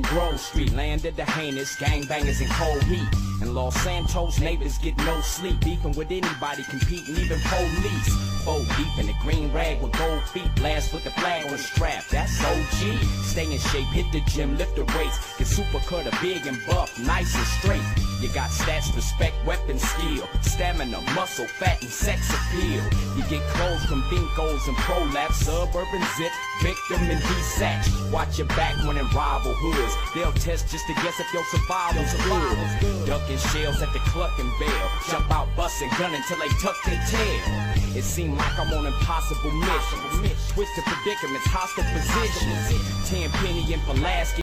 from Grove Street, land of the heinous, gangbangers in cold heat. And Los Santos neighbors get no sleep, beefing with anybody, competing, even police. Four deep in the green rag with gold feet, blast with the flag on the strap, that's OG. Stay in shape, hit the gym, lift the weights, get super cutter, big and buff, nice and straight. You got stats, respect, weapon skill, stamina, muscle, fat, and sex appeal. You get clothes from Bincos and ProLaps, suburban zip, victim and Didier Sachs. Watch your back when in rival hoods. They'll test just to guess if your survival's good. Ducking shells at the cluck and bell. Jump out, busting, gun until they tuck their tail. It seemed like I'm on impossible missions. Twisted predicaments, hostile positions. Ten penny in Pulaski.